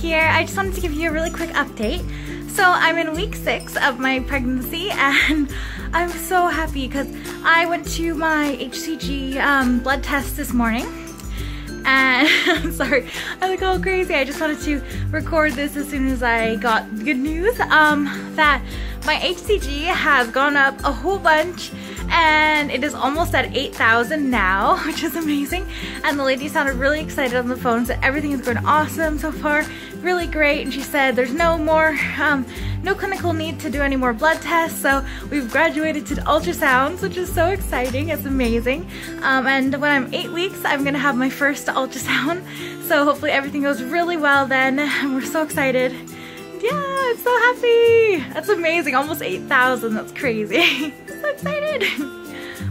here. I just wanted to give you a really quick update. So I'm in week six of my pregnancy and I'm so happy because I went to my HCG um, blood test this morning and I'm sorry, I look all crazy. I just wanted to record this as soon as I got good news um, that my HCG has gone up a whole bunch and it is almost at 8,000 now, which is amazing. And the lady sounded really excited on the phone, so everything is going awesome so far, really great. And she said there's no more, um, no clinical need to do any more blood tests. So we've graduated to ultrasounds, which is so exciting. It's amazing. Um, and when I'm eight weeks, I'm gonna have my first ultrasound. So hopefully everything goes really well then. And we're so excited. Yeah, I'm so happy. That's amazing. Almost 8,000. That's crazy. so excited.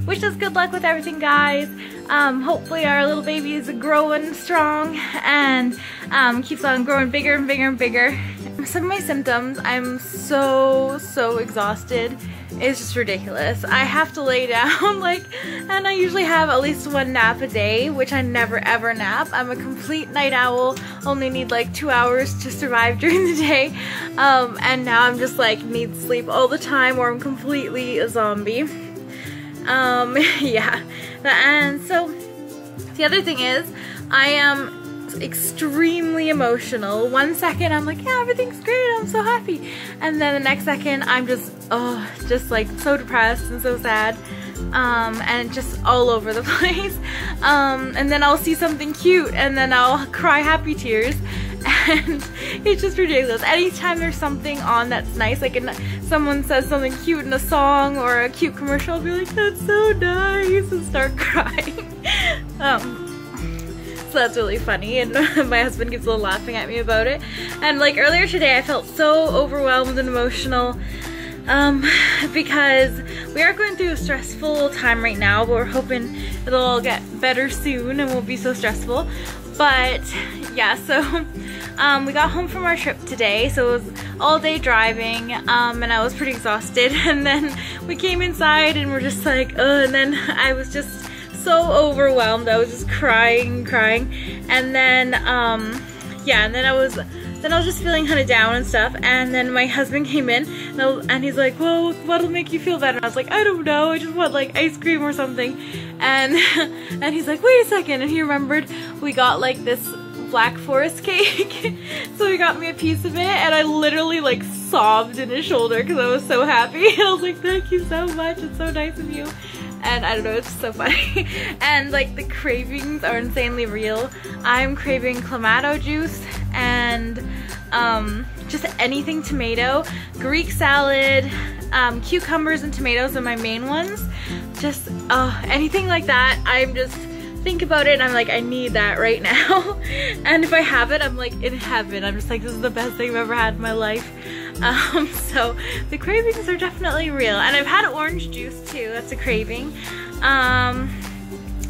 Wish us good luck with everything, guys. Um, hopefully our little baby is growing strong and um, keeps on growing bigger and bigger and bigger. Some of my symptoms, I'm so, so exhausted. It's just ridiculous. I have to lay down like, and I usually have at least one nap a day, which I never ever nap. I'm a complete night owl, only need like two hours to survive during the day. Um, and now I'm just like need sleep all the time or I'm completely a zombie. Um, yeah. And so the other thing is I am extremely emotional. One second I'm like, yeah, everything's great, I'm so happy. And then the next second I'm just, oh, just like so depressed and so sad. Um, and just all over the place. Um, and then I'll see something cute and then I'll cry happy tears. And it's just ridiculous. Anytime there's something on that's nice, like in, someone says something cute in a song or a cute commercial, I'll be like, that's so nice, and start crying. um, so that's really funny and my husband keeps laughing at me about it and like earlier today I felt so overwhelmed and emotional um, because we are going through a stressful time right now but we're hoping it'll all get better soon and won't be so stressful but yeah so um, we got home from our trip today so it was all day driving um, and I was pretty exhausted and then we came inside and we're just like and then I was just so overwhelmed. I was just crying, crying. And then, um, yeah, and then I was, then I was just feeling kind of down and stuff. And then my husband came in and, and he's like, well, what'll make you feel better? And I was like, I don't know. I just want like ice cream or something. And, and he's like, wait a second. And he remembered we got like this black forest cake. so he got me a piece of it and I literally like sobbed in his shoulder because I was so happy. I was like, thank you so much. It's so nice of you and I don't know, it's so funny. and like the cravings are insanely real. I'm craving Clamato juice and um, just anything tomato. Greek salad, um, cucumbers and tomatoes are my main ones. Just uh, anything like that, I'm just think about it and I'm like, I need that right now. and if I have it, I'm like in heaven. I'm just like, this is the best thing I've ever had in my life. Um, so the cravings are definitely real. And I've had orange juice too, that's a craving. Um,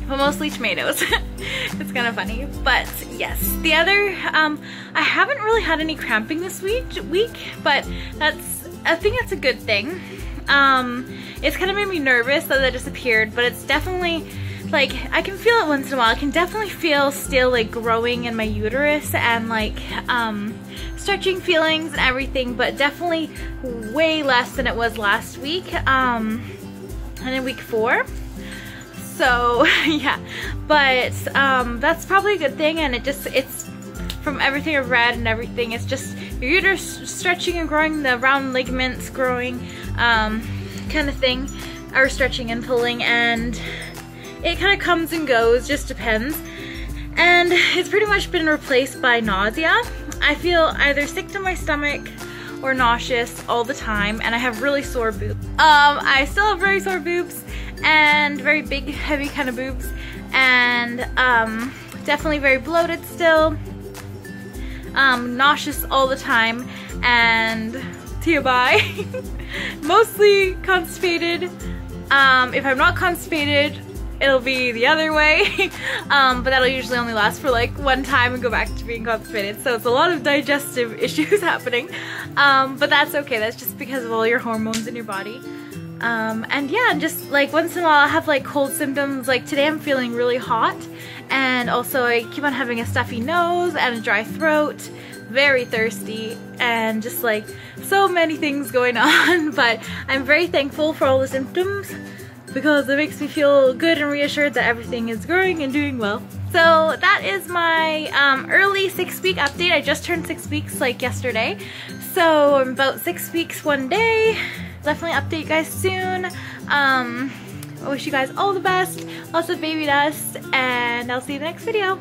but mostly tomatoes. it's kind of funny, but yes. The other, um, I haven't really had any cramping this week, week, but that's, I think that's a good thing. Um, it's kind of made me nervous that it disappeared, but it's definitely, like, I can feel it once in a while. I can definitely feel still, like, growing in my uterus and, like, um, stretching feelings and everything, but definitely way less than it was last week, um, and in week four. So, yeah, but, um, that's probably a good thing, and it just, it's, from everything I've read and everything, it's just your uterus stretching and growing, the round ligaments growing, um, kind of thing, or stretching and pulling, and it kind of comes and goes, just depends. And it's pretty much been replaced by nausea. I feel either sick to my stomach or nauseous all the time and I have really sore boobs. Um, I still have very sore boobs and very big, heavy kind of boobs and um, definitely very bloated still. Um, nauseous all the time and TMI. Mostly constipated. Um, if I'm not constipated, it'll be the other way. um, but that'll usually only last for like one time and go back to being constipated. So it's a lot of digestive issues happening. Um, but that's okay. That's just because of all your hormones in your body. Um, and yeah, just like once in a while I have like cold symptoms. Like today I'm feeling really hot and also I keep on having a stuffy nose and a dry throat, very thirsty and just like so many things going on. But I'm very thankful for all the symptoms because it makes me feel good and reassured that everything is growing and doing well. So that is my um, early six week update. I just turned six weeks like yesterday. So I'm about six weeks one day definitely update you guys soon. Um, I wish you guys all the best, lots of baby dust, and I'll see you in the next video.